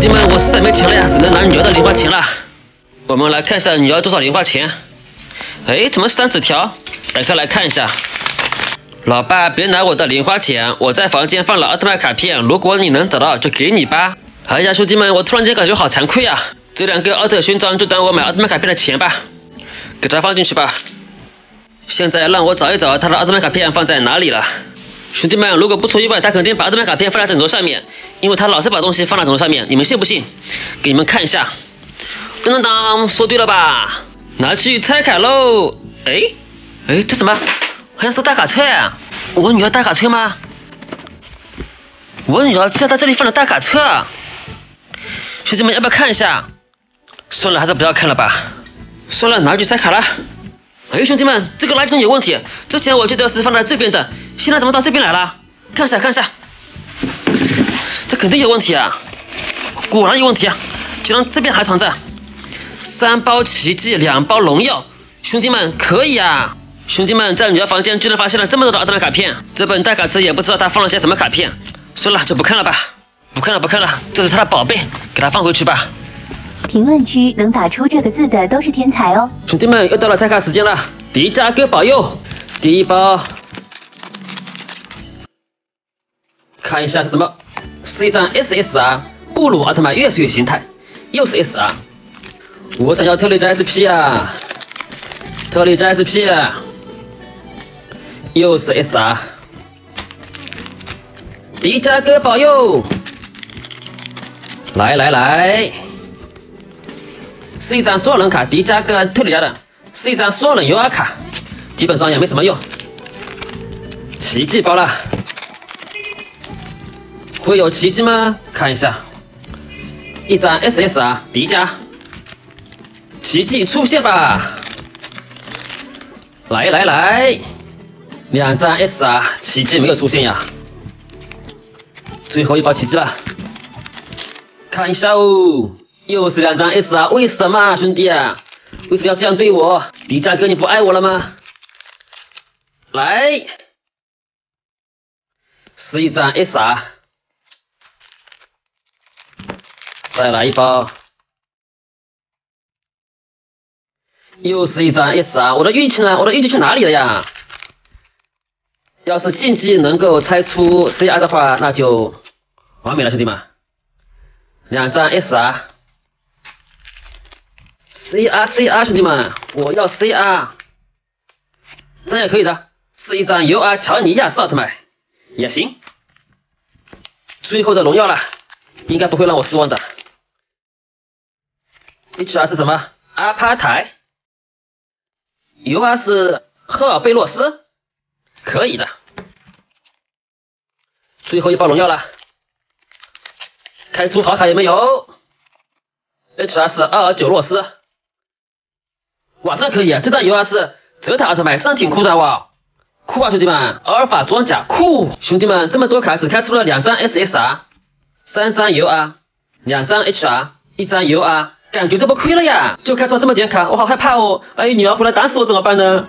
兄弟们，我实在没钱了呀，只能拿女儿的零花钱了。我们来看一下女儿多少零花钱。哎，怎么是张纸条？打开来看一下。老爸，别拿我的零花钱，我在房间放了奥特曼卡片，如果你能找到就给你吧。哎呀，兄弟们，我突然间感觉好惭愧啊！这两个奥特勋章就当我买奥特曼卡片的钱吧，给它放进去吧。现在让我找一找他的奥特曼卡片放在哪里了。兄弟们，如果不出意外，他肯定把奥特曼卡片放在枕头上面，因为他老是把东西放在枕头上面，你们信不信？给你们看一下。当当当，说对了吧？拿去拆卡喽！哎哎，这什么？好像是大卡车啊！我女儿大卡车吗？我女儿竟然在这里放了大卡车！兄弟们要不要看一下？算了，还是不要看了吧。算了，拿去拆卡了。哎，兄弟们，这个垃圾桶有问题。之前我记得是放在这边的，现在怎么到这边来了？看一下，看一下。这肯定有问题啊！果然有问题啊！居然这边还藏着三包奇迹，两包荣耀。兄弟们，可以啊！兄弟们，在女儿房间居然发现了这么多的奥特曼卡片，这本大卡车也不知道他放了些什么卡片。算了，就不看了吧。不看了，不看了，这是他的宝贝，给他放回去吧。评论区能打出这个字的都是天才哦。兄弟们，又到了拆卡时间了，迪迦哥保佑！第一包，看一下是什么？是一张 SSR 布鲁奥特曼月水形态，又是 SR。我想要特雷泽 SP 啊，特雷泽 SP，啊又是 SR。迪迦哥保佑！来来来，是一张双人卡，迪迦哥特里迦的，是一张双人 UR 卡，基本上也没什么用。奇迹包了，会有奇迹吗？看一下，一张 SSR 迪迦，奇迹出现吧！来来来，两张 SR，奇迹没有出现呀。最后一包奇迹了。看一下哦，又是两张 S 啊！为什么兄弟啊？为什么要这样对我？迪迦哥你不爱我了吗？来，是一张 SR 啊！再来一包，又是一张 S 啊！我的运气呢？我的运气去哪里了呀？要是竞技能够猜出 CR 的话，那就完美了，兄弟们。两张 SR，CR CR 兄弟们，我要 CR，这样也可以的，是一张 UR 乔尼亚斯奥特曼也行。最后的荣耀了，应该不会让我失望的。HR 是什么？阿帕台。UR 是赫尔贝洛斯，可以的。最后一包荣耀了。开出好卡有没有？HR 是阿尔九洛斯，哇，这可以啊！这张 UR 是泽塔奥特曼，这挺酷的哇，酷啊，兄弟们！阿尔法装甲酷，兄弟们，这么多卡只开出了两张 SSR，三张 UR，两张 HR，一张 UR，感觉这不亏了呀！就开出了这么点卡，我好害怕哦！哎，女儿回来打死我怎么办呢？